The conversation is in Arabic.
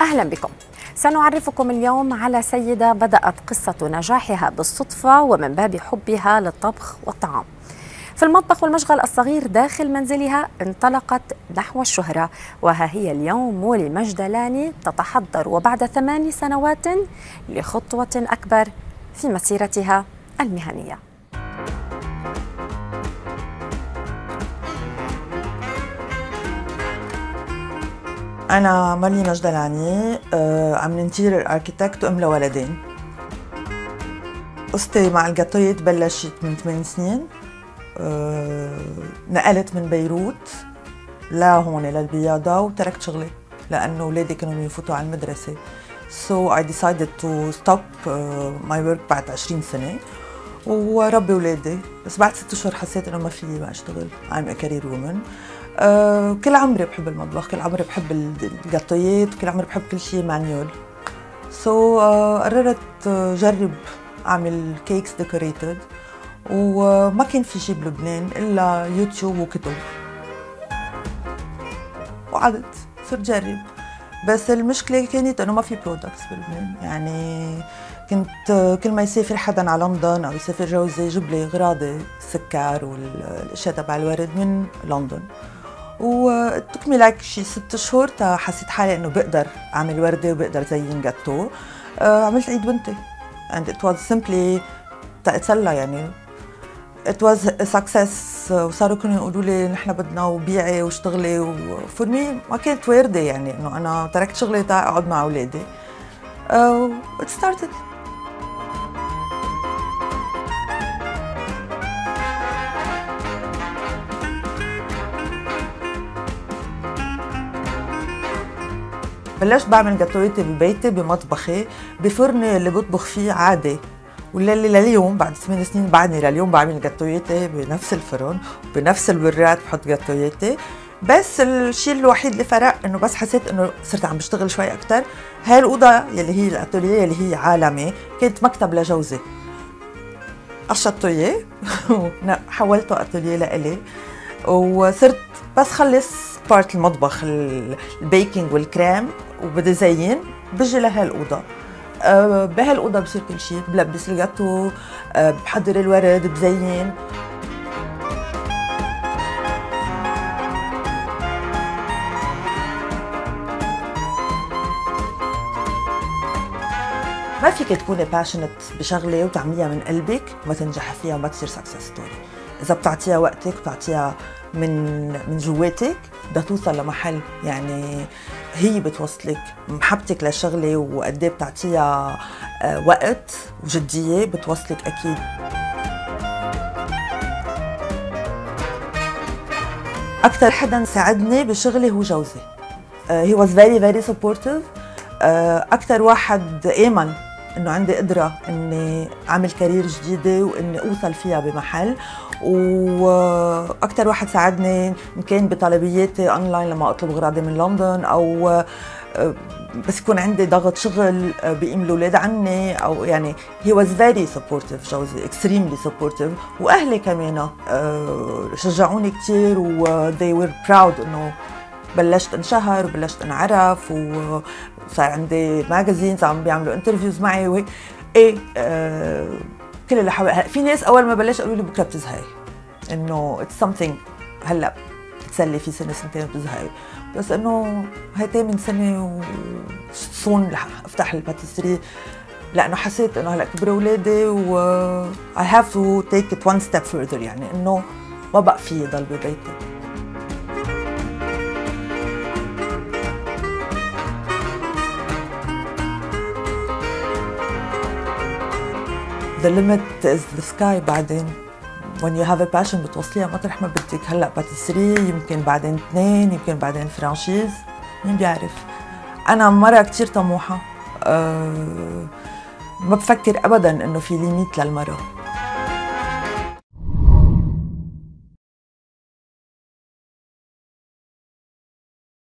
أهلا بكم. سنعرفكم اليوم على سيدة بدأت قصة نجاحها بالصدفة ومن باب حبها للطبخ والطعام. في المطبخ والمشغل الصغير داخل منزلها انطلقت نحو الشهرة وها هي اليوم مولي مجدلاني تتحضر وبعد ثماني سنوات لخطوة أكبر في مسيرتها المهنية. أنا مالي نجدلاني آه، عم ننتير اركيتكت وأم لولدين. قصتي مع الجاتويت بلشت من 8 سنين آه، نقلت من بيروت لهون للبياضة وتركت شغلي لأنه أولادي كانوا يفوتوا على المدرسة. So I decided to stop uh, my work بعد 20 سنة. وربي أولادي بس بعد ست أشهر حسيت إنه ما فيي ما أشتغل. I'm a career woman. أه كل عمري بحب المطبخ كل عمري بحب ال gâteauيات كل عمري بحب كل شيء manual. So so, uh, قررت جرب أعمل cakes decorated وما كان في شيء بلبنان إلا يوتيوب وكتب. وقعدت صرت جرب. بس المشكلة كانت إنه ما في products بلبنان. يعني كنت كل ما يسافر حدا على لندن أو يسافر جوزي يجيب لي اغراضي السكر والأشياء تبع الورد من لندن. وتكمي لك شي ست شهور تا حسيت حالي إنه بقدر أعمل وردة وبقدر زين جاتو. آه، عملت عيد بنتي. And it was simply تتسلى يعني. It was a success. وصاروا كانوا يقولوا لي نحن بدنا وبيعي واشتغلي وفور مي ما كانت وارده يعني إنه أنا تركت شغلي تا أقعد مع أولادي. uh, it started. بلشت بعمل جاتويتي ببيتي بمطبخي بفرني اللي بطبخ فيه عادي. واللي لليوم بعد ثمان سنين بعدني لليوم بعمل جاتويتي بنفس الفرن بنفس البرات بحط جاتويتي. بس الشيء الوحيد اللي فرق إنه بس حسيت إنه صرت عم بشتغل شوي أكثر هاي الاوضه يلي هي الأتولية يلي هي عالمي كانت مكتب لجوزي. قشطته اياه حولته أتولية لإلي. وصرت بس خلص part المطبخ ال baking والكريم. وبدي زين بجي لهالأوضة. أه بهالأوضة بصير كل شيء بلبس الجاتو أه بحضر الورد بزين. ما فيك تكوني passionate بشغلة وتعمليها من قلبك وما تنجحي فيها وما تصير success story إذا بتعطيها وقتك بتعطيها من من جواتك بدها توصل لمحل يعني هي بتوصلك محبتك للشغلة وقد إيه بتعطيها آه، وقت وجدية بتوصلك أكيد. أكثر حدا ساعدني بشغلي هو جوزي. he was very very supportive أكثر واحد آمن إنه عندي قدرة إني أعمل career جديدة وإني أوصل فيها بمحل. وأكثر واحد ساعدني ان كان بطلبياتي أونلاين لما أطلب اغراضي من لندن أو آه، بس يكون عندي ضغط شغل آه، بيقيم الأولاد عني أو يعني he was very supportive جوزي extremely supportive وأهلي كمان آه، شجعوني كثير و they were proud إنه بلشت انشهر وبلشت انعرف وصار عندي magazines عم بيعملوا interviews معي وهيك. إيه كل اللي حوالي في ناس أول ما بلش قالوا لي بكرة بتزهقي. إنه it's something هلا بتسلي في سنة سنتين بتزهقي بس إنه هي ثامن سنة و soon رح أفتح ال pâtisserie لأنه حسيت إنه هلا كبروا أولادي و I have to take it one step further يعني إنه ما بقى في ضل ببيتي. The limit is the sky بعدين. When you have a passion بتوصليها مطرح ما بدك هلأ pâtisserie يمكن بعدين اثنين يمكن بعدين franchise مين بيعرف؟ أنا مرة كثير طموحة. أه ما بفكر ابدا إنه في limit للمرأة